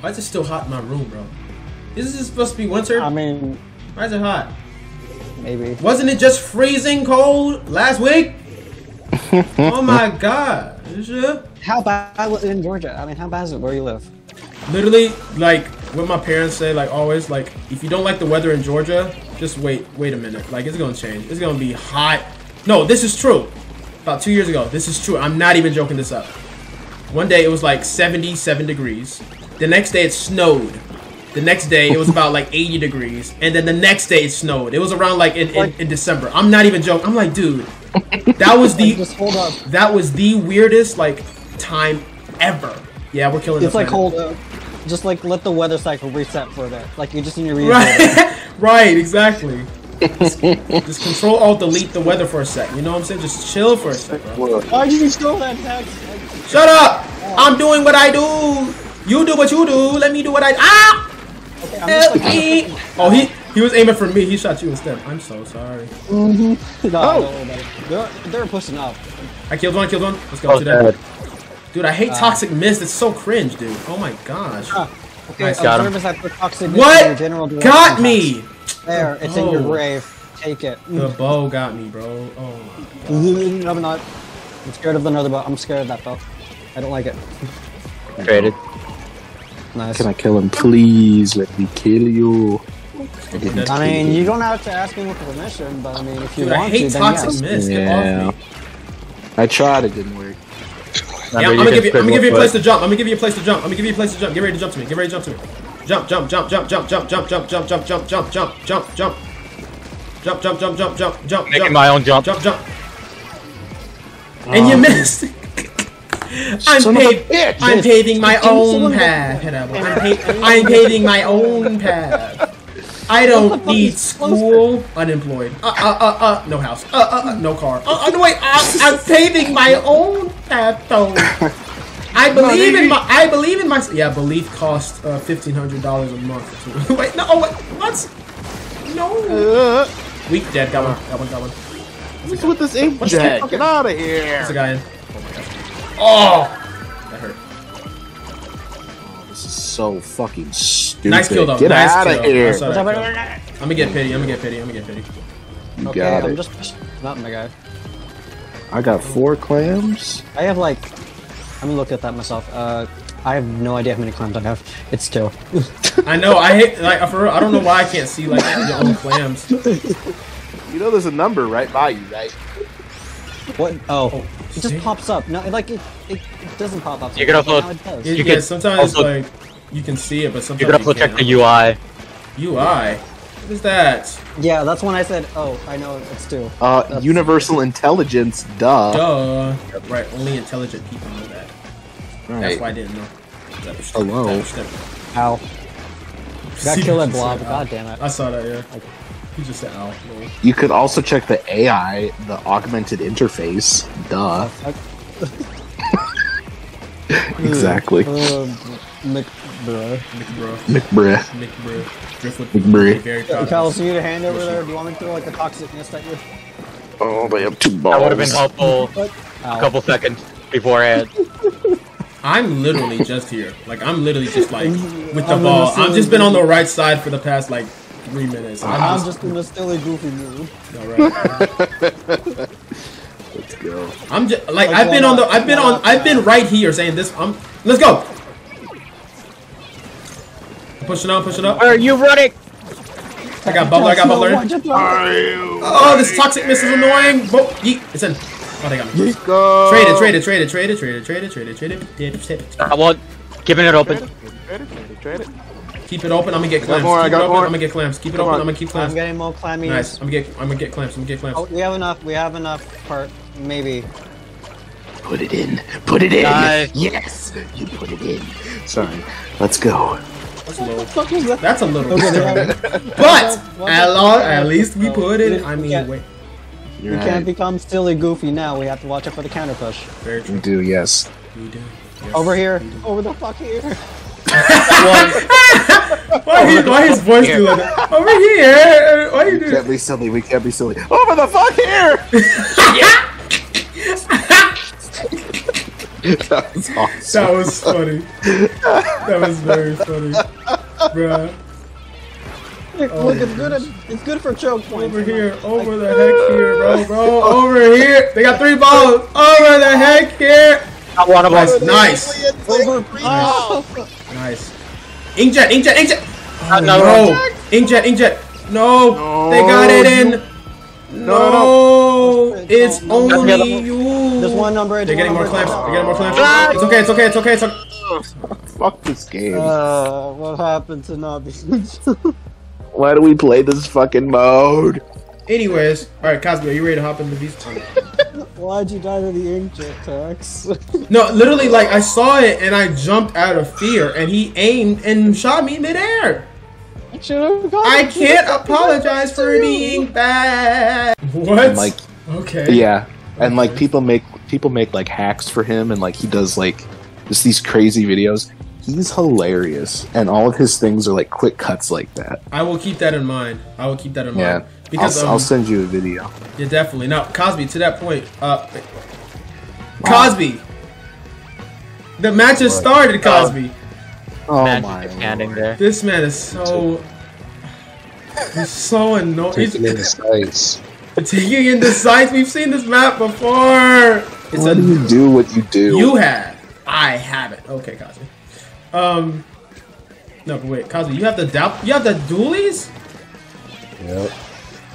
Why is it still hot in my room, bro? Is this supposed to be winter? I mean, Why is it hot? maybe. Wasn't it just freezing cold last week? oh my god. How bad was it in Georgia? I mean, how bad is it where you live? Literally, like what my parents say, like always, like if you don't like the weather in Georgia, just wait, wait a minute. Like it's gonna change. It's gonna be hot. No, this is true. About two years ago, this is true. I'm not even joking this up. One day it was like 77 degrees. The next day it snowed. The next day it was about like 80 degrees, and then the next day it snowed. It was around like in, in, in December. I'm not even joking. I'm like, dude, that was the Just hold up. that was the weirdest like time ever. Yeah, we're killing. It's like planet. hold up. Just like let the weather cycle reset for a bit. Like you just need to reset. Right, right, exactly. Just, just control alt delete the weather for a sec. You know what I'm saying? Just chill for a sec, Why did you steal that text? Shut up! I'm doing what I do. You do what you do. Let me do what I. Ah! Okay, I'm Help just like, me! Oh, he he was aiming for me. He shot you instead. I'm so sorry. no, Oh. don't worry about it. They're, they're pushing up. I killed one. Killed one. Let's go. oh, to that. Dude, I hate toxic mist. It's so cringe, dude. Oh my gosh. Ah, Okay, Nice, got him. observe is the toxic What? general Got pass. me? There, it's in your Oh. grave. Take it. The bow got me, bro. Oh my. No, I'm not. I'm scared of another bow. I'm scared of that bow. I don't like it. Traded. Nice. Can I kill him? Please let me kill you. I didn't I mean, you. you don't have to ask me for permission, but I mean, if you Dude, I want hate to, then toxic yes. mist. Get Yeah. off me. I tried, it didn't work. Yeah, I'm gonna give you. I'm gonna give you a place to jump. I'm gonna give you a place to jump. I'm gonna give you a place to jump. Get ready to jump to me. Get ready to jump to me. Jump, jump, jump, jump, jump, jump, jump, jump, jump, jump, jump, jump, jump, jump, jump. Jump, jump, jump, jump, jump, jump, Making jump, my own jump. jump, jump. And you missed. I'm Son bitch. I'm paving my own path. I'm, pa- I'm paving my own path. I don't need school. Unemployed. Uh, uh, uh, uh. No house. Uh, uh, uh. No car. Uh, uh. No, wait. Uh, I'm paving my own path, though. I believe in my. I believe in my. Yeah, belief costs uh, fifteen hundred dollars a month. wait. No. Oh, wait. What? No. Uh, Weak. Dead. Got one. Got one. Got one. what's with this aim What's jack? that? Get out of There's a here. guy in. Oh my gosh. Oh. That hurt. This is so fucking stupid. Nice kill though. Get nice out kill. of here. I'm, I'm gonna get pity. I'm gonna get pity. I'm gonna get pity. You Okay, got I'm it. just pushing up, my guy. I got four clams. I have like, I'm gonna look at that myself. Uh, I have no idea how many clams I have. It's two. I know. I hate like for real, I don't know why I can't see like your own clams. You know there's a number right by you, right? What? Oh, it just pops up. No, like it, it, it doesn't pop up. You can also- Now it You yeah, can sometimes also- like you can see it, but sometimes You can also check the UI. UI. What is that? Yeah, that's when I said, oh, I know it's two. Uh, That's- universal intelligence. Duh. Duh. Right. Only intelligent people know that. That's why I didn't know. That was- Hello. that was stupid. Ow. Got killed he at Blob. God damn it. I saw that. Yeah. He just said, "Ow." lol. You could also check the AI, the augmented interface. Duh. exactly. Uh, Mc, bruh. Nick bro. McBreh. Nick bro. Driftwood. McBree. be Very proud of Cal, us. see you hand over there. Do you want me to throw like a toxic mist at you? Oh, they have two That balls. would have been helpful Ow. a couple seconds beforehand. I'm literally just here. Like I'm literally just like with the I'm in ball. the I've just been on the right side for the past like three minutes. I'm, I'm just, in a silly, goofy mood. All right. Let's go. I'm just like, I've been on the I've been on I've been right here saying this. I'm let's go. I'm pushing up, pushing up. Where are you running? I got bubbler, I got bubbler. Oh, this toxic miss is annoying. Bo yeet, it's in. Oh, they got me. Let's. Trade it, trade it, trade it, trade it, trade it, trade it, trade it, trade it. I want Giving it open. Trade it, trade it, trade it. Keep it open. I'm gonna get clams. more, I Keep it got open. more. I'm gonna get clams. Keep it Come open. on. I'm gonna keep I'm getting more clammies. Nice. I'm gonna get. I'm gonna get clams. I'm gonna get clams. Oh, we have enough. We have enough part. Maybe. Put it in. Put it in. Nice. Yes. You put it in. Sorry. Let's go. That's a little. Fuck was that? That's a little. Okay, bit yeah. But at, the at least we put it. I mean, wait. You're We right. can't become silly, goofy now. We have to watch out for the counter push. Very true. We do, yes. We do. Yes. Over here. Over the fuck here. Why, he, why his voice do like that? Over here. Why you We can't be silly. We can't be silly. Over the fuck here! that was awesome. That was funny. That was very funny, bruh. Look, it's good. At, it's good for choke points. Over here, over the heck here, bro, bro, over here. They got three balls. Over the heck here. Not one of Nice, us. nice, Over. Ah. Nice. Inkjet, inkjet, inkjet. Oh, Another no. one. Inkjet, inkjet. No, they got it in. No, it's only you. There's one number. They're getting more clamps. They're getting more clamps. Ah! It's okay. It's okay. It's okay. It's okay. Fuck this game. Uh, what happened to Nabi? Why do we play this fucking mode? Anyways, all right, Cosby, are you ready to hop in the beast? Why'd you die to the inkjet tax? No, literally, like I saw it and I jumped out of fear, and he aimed and shot me midair. I can't apologize for being bad. What? Like, okay. yeah, and like people make people make like hacks for him, and like he does like just these crazy videos. He's hilarious, and all of his things are like quick cuts like that. I will keep that in mind. I will keep that in Yeah, mind because I'll, um, I'll send you a video. yeah, definitely. Now, Cosby, to that point, uh, Cosby, the match has started. Cosby, Oh Magic my! is standing there. this man is so. He's so annoying. He's Taking in the sights. taking in the sights. We've seen this map before. It's Why a do you do what you do? You have. I haven't. Okay, Cosby. Um. No, but wait, Cosby. You have the doubt. You have the dualies. Yep.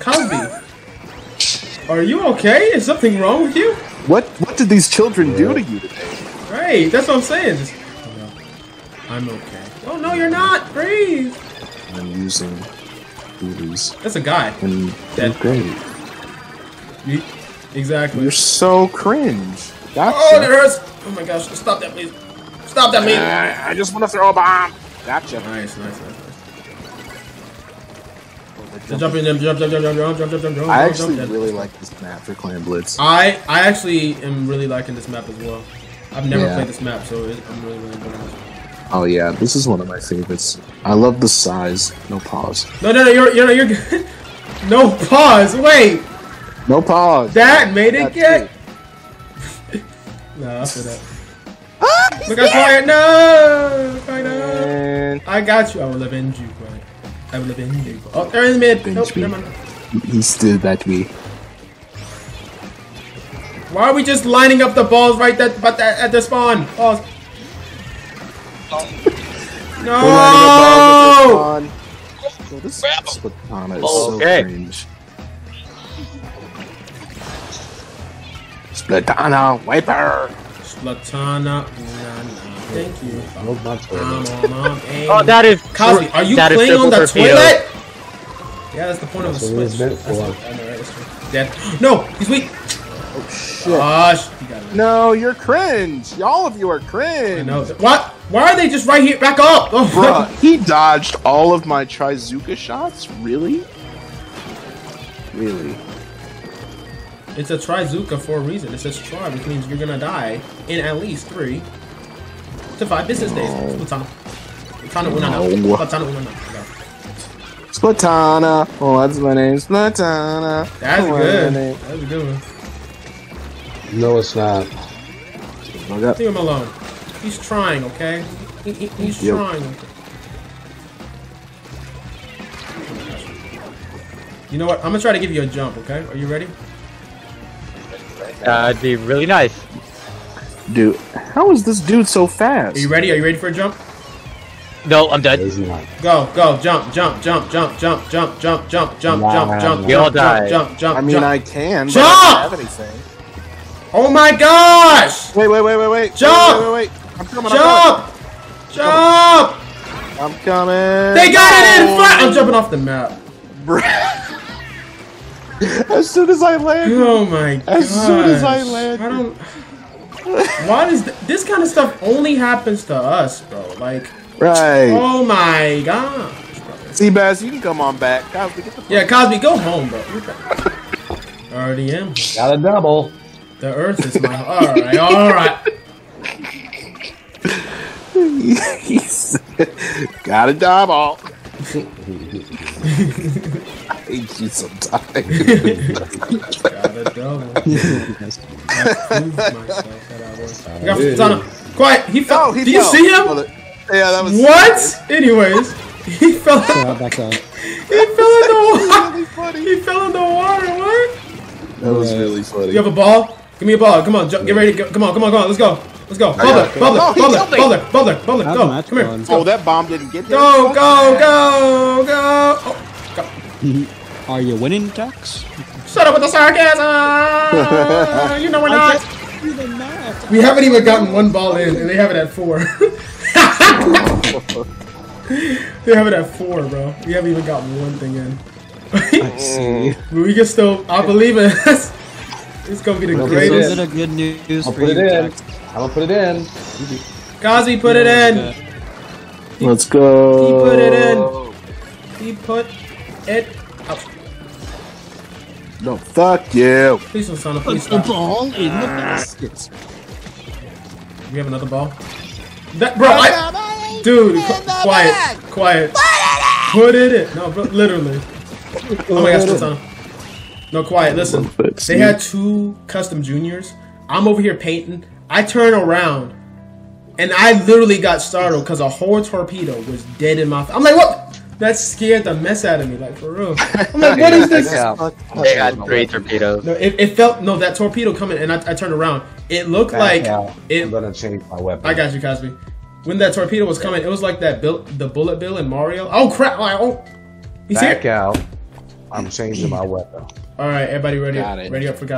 Cosby. Are you okay? Is something wrong with you? what What did these children do to you today? Right. That's what I'm saying. Just, oh, no. I'm okay. Oh no, you're not. Breathe. I'm using booties, That's a guy. and you're great. You- exactly. You're so cringe. Gotcha. Oh, that hurts. Oh my gosh. Stop that, please. Stop that, please. Uh, I just want to throw a bomb. Gotcha. Nice, nice, nice. Jump in, jump, jump, jump, jump, jump, jump, jump, jump, jump, I actually jump. really like this map for Clam Blitz. I I actually am really liking this map as well. I've never Yeah. played this map, so it, I'm really really enjoying this. Oh yeah, this is one of my favorites. I love the size. No pause. No, no, no, you're you're you're good. No pause. Wait, No pause. that made it That's get. no, I feel that. Look how quiet. No. No. And I got you. I will avenge you, quiet. I will avenge you. Oh, they're in the mid. Avenge Nope, never mind. he still that way. Why are we just lining up the balls right that but that at the spawn? Pause. No! So this Splatana is Okay. so cringe. Splatana wiper. Splatana. Thank you. No, not for Mom, me. mom, mom, hey. Oh, that is. Cosby, are you that is playing on the torpedo. toilet? Yeah, that's the point That's of what the switch. meant That's for. the- I know, right? Dead. No, he's weak. Oh shit. Gosh, he got it. No, you're cringe. All of you are I cringe. know. What? Why are they just right here? Back up! Oh, Bruh, he dodged all of my Trizuka shots? Really? Really? It's a Trizuka for a reason. It says try, which means you're gonna die in at least three to five business days. Splatana. Splatana Unana. Oh, no. Splatana Unana. Oh, Splatana. Oh, that's my name. Splatana. That's Oh, good. That's a good one. No, it's not. Look up. Leave him alone. He's trying, okay? He, he, he's Yep. trying. Okay? You know what? I'm gonna try to give you a jump, okay? Are you ready? Uh, That'd be really nice. Dude, how is this dude so fast? Are you ready? Are you ready for a jump? No, I'm dead. Go, go, jump, jump, jump, jump, jump, jump, jump, jump, jump, Wow. jump, jump, We all jump, jump, jump, I mean. I can, but Jump! I don't have anything. Oh my gosh! Wait, wait, wait, wait, wait. Jump! Wait, wait, wait. I'm coming. Jump! Jump! I'm coming. They got it in No. flat! I'm jumping off the map. as soon as I land. Oh my god. As soon as I land- I don't. Why does th- this kind of stuff only happens to us, bro? Like, Right. oh my gosh. bro. Seabass, you can come on back. Cosby, get the Yeah, Cosby, go home, bro. You're. Already am. Got a double. The earth is my. Alright, alright. He's got a double. I hate you sometimes. Got a double. I proved myself that I I got Katana. Quiet. He fell. Oh, he Did you fell. see him? Yeah, that was What? Anyways, he fell. So that backs out. He fell in the water. really funny. He fell in the water. What? That was really funny. You have a ball? Give me a ball. Come on, ju- get ready. Come on, come on, come on. Let's go. Let's go. Bubbler, got it. bubbler, Oh, he bubbler, bubbler, bubbler, bubbler. Go. Come here. go. oh, that bomb didn't get there. Go, go, go, go. Oh, Are you winning, Tax? shut up with the sarcasm. you know we're not. We haven't even gotten one ball in, and they have it at four. they have it at four, bro. We haven't even gotten one thing in. I see. but we can still. I believe it. it's gonna be the Okay, Okay, so a greatest. bit good news I'll for put you, it in. Tax. I'm gonna put it in. Kazi, put it in. Let's go. He put it in. He put it up. No, fuck you. Please don't sound. Please The ball in the basket. We have another ball. That bro, I, dude, qu- quiet, quiet. Put it in. No, bro, literally. Oh my gosh, Sultana. No, quiet. Listen, they had two custom juniors. I'm over here painting. I turn around, and I literally got startled because a whole torpedo was dead in my. I'm like, what? That scared the mess out of me, like for real. I'm like, what is this? Yeah. They got three torpedoes. No, it, it felt no that torpedo coming, and I, I turned around. It looked Back like out. it. I'm gonna change my weapon. I got you, Cosby. When that torpedo was coming, it was like that bill, the bullet bill in Mario. Oh crap! Like, oh, oh. you see Back it? out. I'm changing my weapon. All right, everybody ready? Got it. Ready up for Cosby.